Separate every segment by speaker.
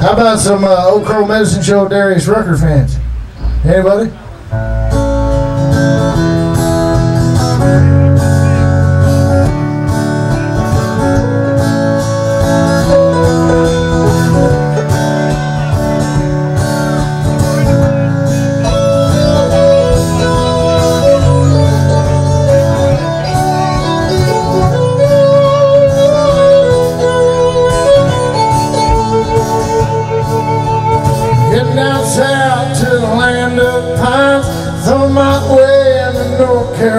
Speaker 1: How about some uh, Old Crow Medicine Show Darius Rucker fans? Anybody?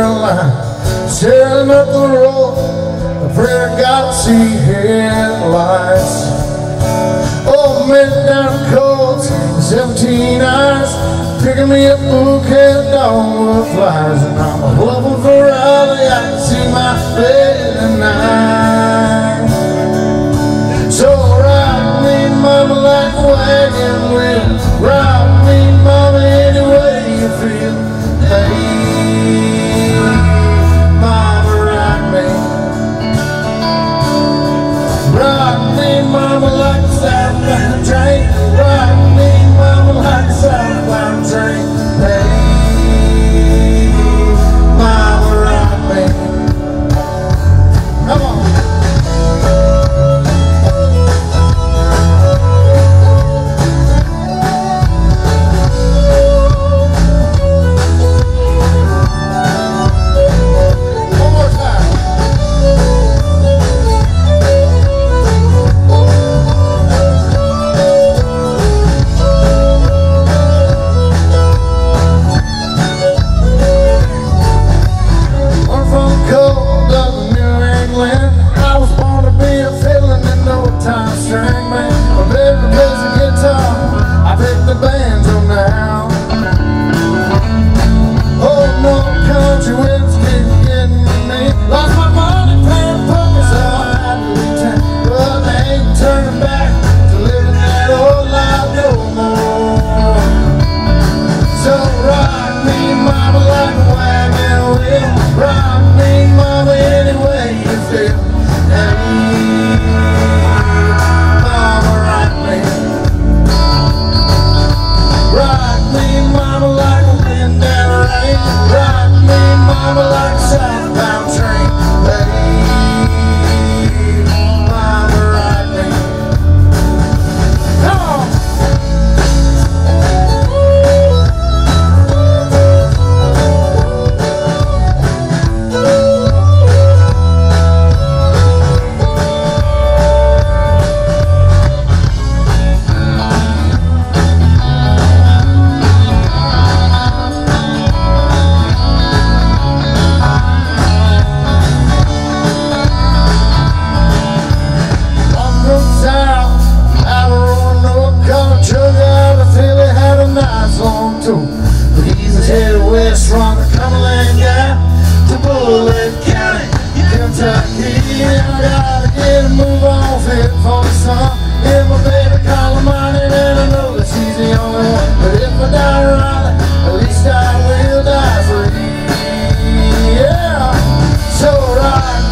Speaker 1: Caroline, staring up the road, a prayer God see headlights. Oh, midnight colds, 17 eyes, picking me up bouquet of with flies. the banjo now. Lay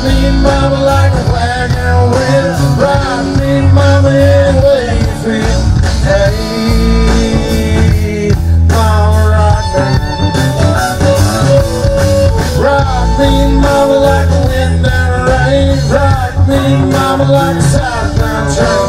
Speaker 1: me mama like a flag and me mama. Hey, mama rock me. Me mama like a wind and rain. Me mama like a southbound train.